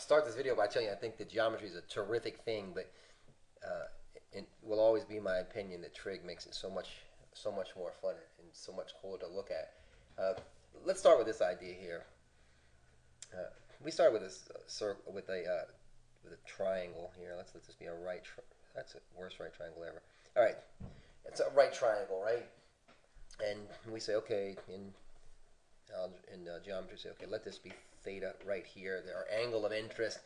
start this video by telling you I think the geometry is a terrific thing, but uh, it will always be my opinion that trig makes it so much so much more fun and so much cooler to look at. Uh, let's start with this idea here. Uh, we start with this circle with a uh, with a triangle here. Let's let this be a right. that's the worst right triangle ever. All right, it's a right triangle, right? And we say, okay, in in uh, geometry, say, okay, let this be theta right here, our angle of interest.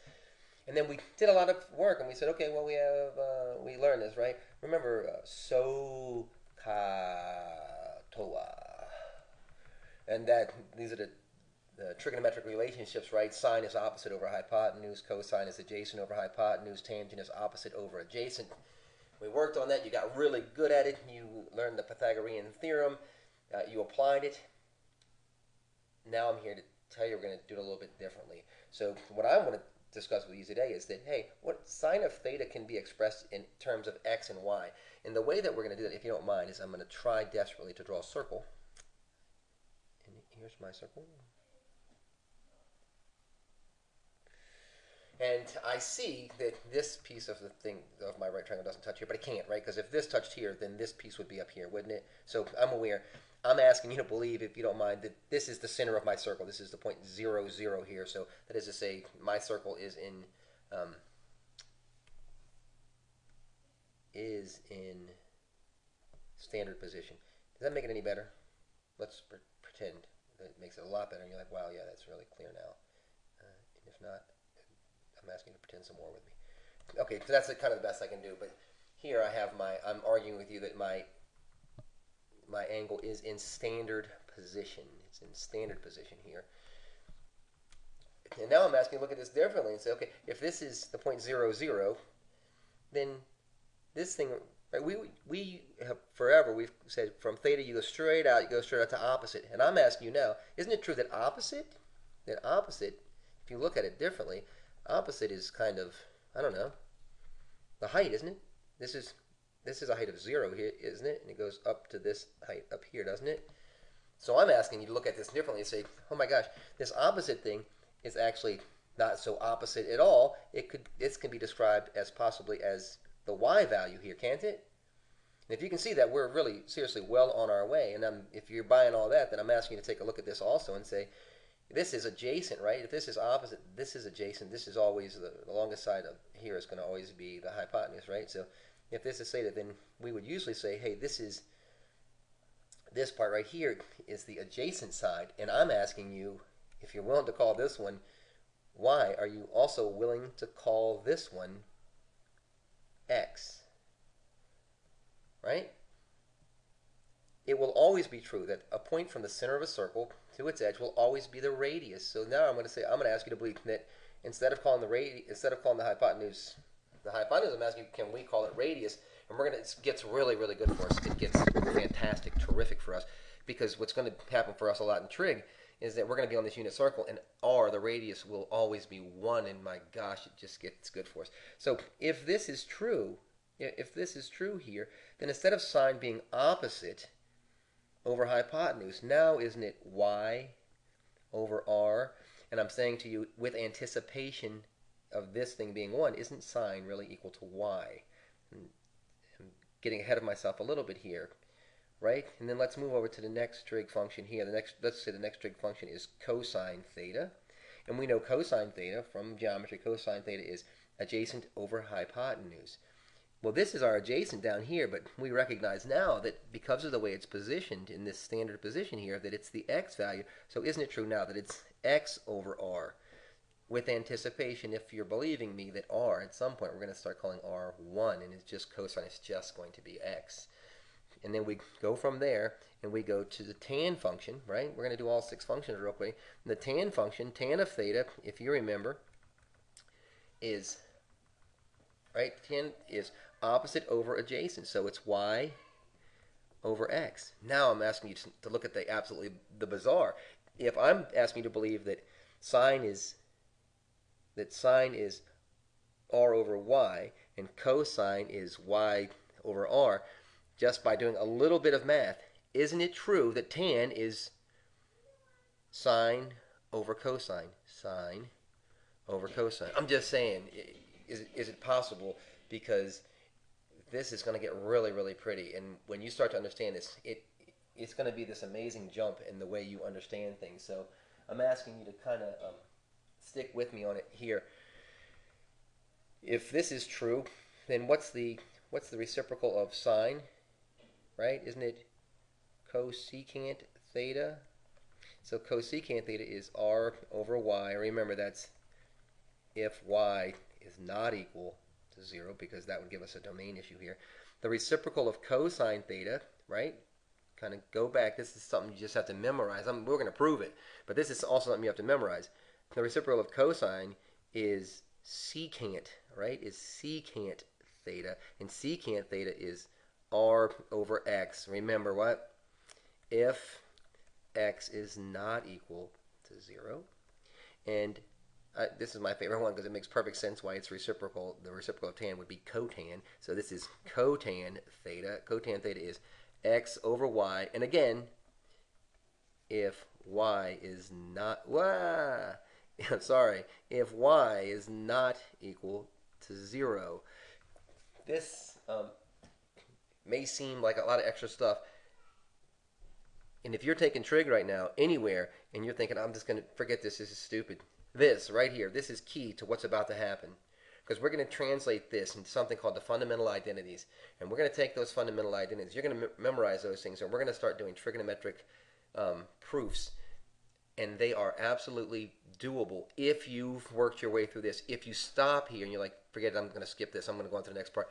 And then we did a lot of work, and we said, okay, well, we have uh, we learned this, right? Remember, uh, so toa, and that these are the, the trigonometric relationships, right? Sine is opposite over hypotenuse, cosine is adjacent over hypotenuse, tangent is opposite over adjacent. We worked on that. You got really good at it. You learned the Pythagorean theorem. Uh, you applied it. Now I'm here to tell you we're going to do it a little bit differently. So what I want to discuss with you today is that, hey, what sine of theta can be expressed in terms of x and y. And the way that we're going to do that, if you don't mind, is I'm going to try desperately to draw a circle. And here's my circle. And I see that this piece of the thing of my right triangle doesn't touch here, but it can't, right? Because if this touched here, then this piece would be up here, wouldn't it? So I'm aware. I'm asking you to believe, if you don't mind, that this is the center of my circle. This is the point zero zero here. So that is to say, my circle is in um, is in standard position. Does that make it any better? Let's pre pretend that it makes it a lot better. And you're like, wow, yeah, that's really clear now. Uh, if not, I'm asking you to pretend some more with me. Okay, so that's kind of the best I can do. But here I have my, I'm arguing with you that my my angle is in standard position. It's in standard position here. And now I'm asking, to look at this differently and say, okay, if this is the point zero zero, then this thing, right, we we have forever we've said from theta you go straight out, you go straight out to opposite. And I'm asking you now, isn't it true that opposite, that opposite, if you look at it differently, opposite is kind of I don't know, the height, isn't it? This is this is a height of zero here, isn't it? And it goes up to this height up here, doesn't it? So I'm asking you to look at this differently and say, oh my gosh, this opposite thing is actually not so opposite at all. It could this can be described as possibly as the y value here, can't it? And if you can see that, we're really seriously well on our way. And I'm, if you're buying all that, then I'm asking you to take a look at this also and say, this is adjacent, right? If this is opposite, this is adjacent. This is always the, the longest side of here is going to always be the hypotenuse, right? So if this is theta, then we would usually say, hey, this is this part right here is the adjacent side, and I'm asking you if you're willing to call this one y are you also willing to call this one x? Right? It will always be true that a point from the center of a circle to its edge will always be the radius. So now I'm going to say I'm going to ask you to believe that instead of calling the instead of calling the hypotenuse the hypotenuse, I'm asking, you can we call it radius? And we're gonna it gets really really good for us. It gets fantastic, terrific for us because what's going to happen for us a lot in trig is that we're going to be on this unit circle and r the radius will always be one and my gosh it just gets good for us so if this is true if this is true here then instead of sine being opposite over hypotenuse now isn't it y over r and I'm saying to you with anticipation of this thing being 1, isn't sine really equal to y? I'm getting ahead of myself a little bit here, right? And then let's move over to the next trig function here. The next, Let's say the next trig function is cosine theta. And we know cosine theta from geometry, cosine theta is adjacent over hypotenuse. Well, this is our adjacent down here, but we recognize now that because of the way it's positioned in this standard position here, that it's the x value. So isn't it true now that it's x over r? with anticipation, if you're believing me, that r, at some point, we're going to start calling r 1, and it's just cosine is just going to be x. And then we go from there, and we go to the tan function, right? We're going to do all six functions real quick. The tan function, tan of theta, if you remember, is, right, tan is opposite over adjacent. So it's y over x. Now I'm asking you to look at the absolutely the bizarre. If I'm asking you to believe that sine is that sine is r over y and cosine is y over r just by doing a little bit of math. Isn't it true that tan is sine over cosine? Sine over cosine. I'm just saying, is it, is it possible? Because this is going to get really, really pretty, and when you start to understand this, it it's going to be this amazing jump in the way you understand things. So I'm asking you to kind of um, stick with me on it here. If this is true, then what's the what's the reciprocal of sine? Right? Isn't it cosecant theta? So cosecant theta is r over y. Remember that's if y is not equal to zero because that would give us a domain issue here. The reciprocal of cosine theta, right? Kind of go back. This is something you just have to memorize. I'm, we're going to prove it, but this is also something you have to memorize. The reciprocal of cosine is secant, right? Is secant theta, and secant theta is r over x. Remember what? If x is not equal to zero, and uh, this is my favorite one because it makes perfect sense why it's reciprocal. The reciprocal of tan would be cotan. So this is cotan theta. Cotan theta is x over y. And again, if y is not wah, I'm sorry, if y is not equal to zero, this um, may seem like a lot of extra stuff. And if you're taking trig right now anywhere, and you're thinking, I'm just going to forget this, this is stupid. This right here, this is key to what's about to happen. Because we're going to translate this into something called the fundamental identities. And we're going to take those fundamental identities. You're going to me- memorize those things, and we're going to start doing trigonometric um, proofs. And they are absolutely doable if you've worked your way through this. If you stop here and you're like, forget it, I'm going to skip this, I'm going to go on to the next part,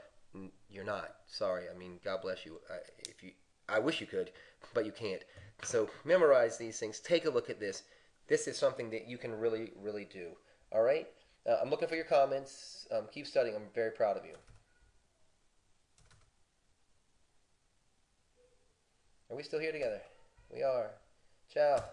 you're not. Sorry. I mean, God bless you. I, if you, I wish you could, but you can't. So memorize these things. Take a look at this. This is something that you can really, really do. All right? Uh, I'm looking for your comments. Um, keep studying. I'm very proud of you. Are we still here together? We are. Ciao.